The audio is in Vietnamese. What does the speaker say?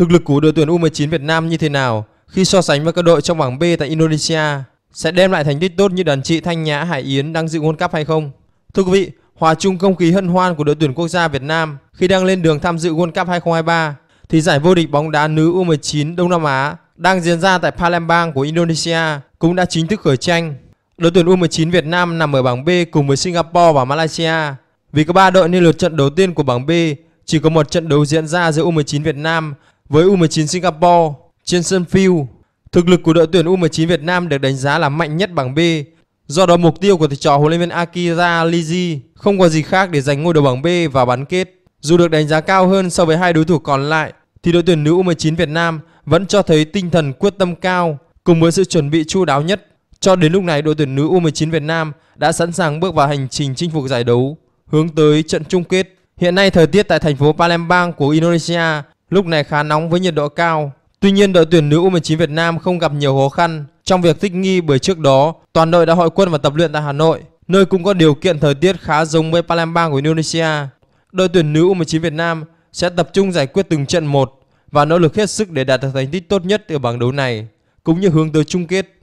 Thực lực của đội tuyển U19 Việt Nam như thế nào khi so sánh với các đội trong bảng B tại Indonesia? Sẽ đem lại thành tích tốt như đàn chị Thanh Nhã Hải Yến đang dự World Cup hay không? Thưa quý vị, hòa chung không khí hân hoan của đội tuyển quốc gia Việt Nam khi đang lên đường tham dự World Cup 2023 thì giải vô địch bóng đá nữ U19 Đông Nam Á đang diễn ra tại Palembang của Indonesia cũng đã chính thức khởi tranh. Đội tuyển U19 Việt Nam nằm ở bảng B cùng với Singapore và Malaysia. Vì có 3 đội nên lượt trận đầu tiên của bảng B chỉ có một trận đấu diễn ra giữa U19 Việt Nam với U19 Singapore, trên sân field, Thực lực của đội tuyển U19 Việt Nam được đánh giá là mạnh nhất bảng B. Do đó, mục tiêu của thầy trò huấn luyện viên Akira Liji không có gì khác để giành ngôi đầu bảng B và bán kết. Dù được đánh giá cao hơn so với hai đối thủ còn lại, thì đội tuyển nữ U19 Việt Nam vẫn cho thấy tinh thần quyết tâm cao, cùng với sự chuẩn bị chu đáo nhất. Cho đến lúc này, đội tuyển nữ U19 Việt Nam đã sẵn sàng bước vào hành trình chinh phục giải đấu, hướng tới trận chung kết. Hiện nay, thời tiết tại thành phố Palembang của Indonesia lúc này khá nóng với nhiệt độ cao. Tuy nhiên đội tuyển nữ U19 Việt Nam không gặp nhiều khó khăn trong việc thích nghi bởi trước đó toàn đội đã hội quân và tập luyện tại Hà Nội, nơi cũng có điều kiện thời tiết khá giống với Palembang của Indonesia. Đội tuyển nữ U19 Việt Nam sẽ tập trung giải quyết từng trận một và nỗ lực hết sức để đạt được thành tích tốt nhất ở bảng đấu này, cũng như hướng tới chung kết.